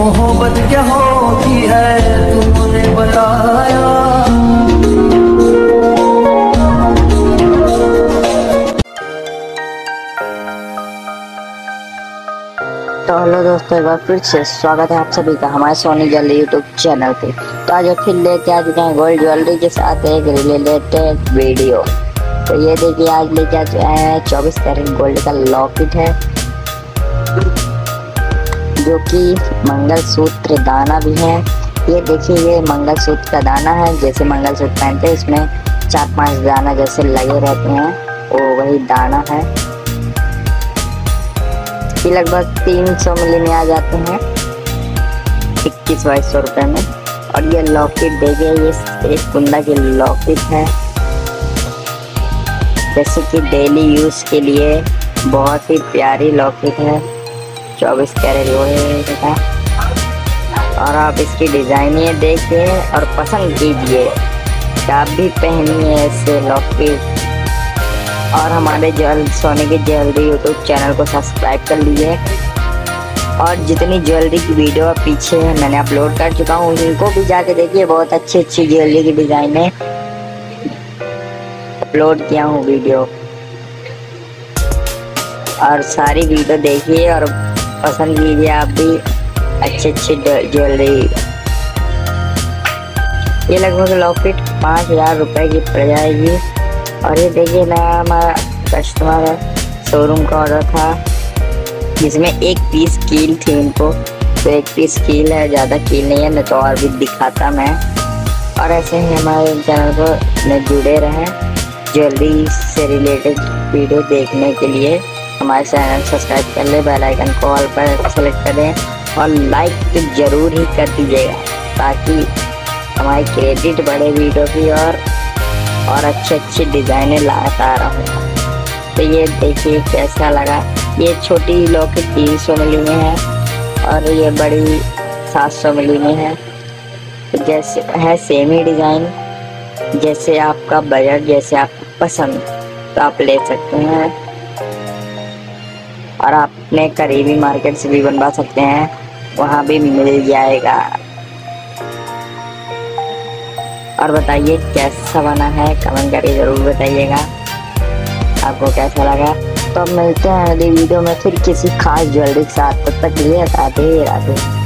मोहब्बत क्या होती है? तुमने बताया। तो हेलो दोस्तों, एक बार फिर से स्वागत है आप सभी का हमारे सोनी ज्वेलरी यूट्यूब चैनल पे। तो आज फिर लेके आ चुके हैं गोल्ड ज्वेलरी के साथ एक रिलेटेड वीडियो तो ये देखिए, आज लेके आ चुके हैं चौबीस कैरेट गोल्ड का लॉकेट है। जो कि मंगलसूत्र दाना भी है। ये देखिए, ये मंगलसूत्र का दाना है, जैसे मंगलसूत्र पहनते हैं, इसमें चार पाँच दाना जैसे लगे रहते हैं, वो वही दाना है। ये लगभग तीन सौ मिली में आ जाते हैं, इक्कीस बाईस सौ रुपये में। और ये लॉकेट, देखिए, ये एक कुंदा की लॉकेट है। जैसे कि डेली यूज़ के लिए बहुत ही प्यारी लॉकेट है। चौबीस कैरेट गोल्ड का और आप इसकी डिज़ाइन देखिए और पसंद कीजिए। आप भी पहनिए ऐसे लॉकेट और हमारे ज्वेल, सोने की ज्वेलरी यूट्यूब चैनल को सब्सक्राइब कर लीजिए। और जितनी ज्वेलरी की वीडियो पीछे है, मैंने अपलोड कर चुका हूँ, उनको भी जाके देखिए, बहुत अच्छी अच्छी ज्वेलरी की डिज़ाइनें अपलोड किया हूँ वीडियो और सारी वीडियो देखिए और पसंद कीजिए आप भी अच्छी अच्छी ज्वेलरी ये लगभग लॉकेट पाँच हज़ार रुपये की पड़ जाएगी और ये देखिए नया हमारा कस्टमर शोरूम का ऑर्डर था जिसमें एक पीस कील थी उनको तो एक पीस कील है ज़्यादा कील नहीं है नहीं तो और भी दिखाता मैं और ऐसे ही हमारे चैनल को में जुड़े रहें ज्वेलरी से रिलेटेड वीडियो देखने के लिए हमारे चैनल सब्सक्राइब कर ले बेल आइकन को ऑल पर सेलेक्ट करें और लाइक तो ज़रूर ही कर दीजिएगा ताकि हमारी क्रेडिट बढ़े वीडियो की और और अच्छे अच्छे डिज़ाइने लाता रहूँ तो ये देखिए कैसा लगा। ये छोटी लॉकेट तीन सौ मिली में है और ये बड़ी सात सौ मिली में है। तो जैसे, है सेम ही डिज़ाइन जैसे आपका बजट जैसे आपको पसंद तो आप ले सकते हैं। और आप अपने करीबी मार्केट से भी बनवा सकते हैं। वहाँ भी मिल जाएगा। और बताइए, कैसा बना है? कमेंट करके ज़रूर बताइएगा। आपको कैसा लगा? तो मिलते हैं अगली वीडियो में। फिर किसी खास ज्वेलरी के साथ। तब तक लिए राधे राधे